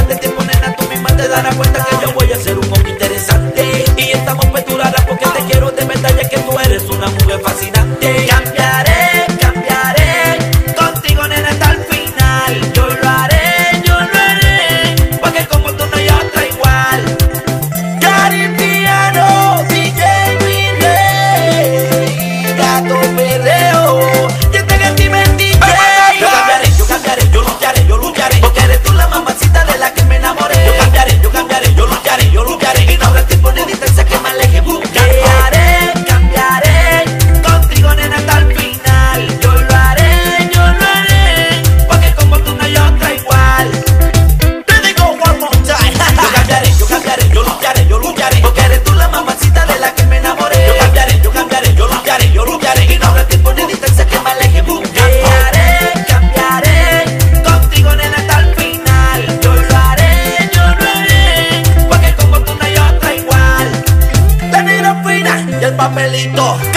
bastante tiempo, nena, tú misma te darás cuenta papelito.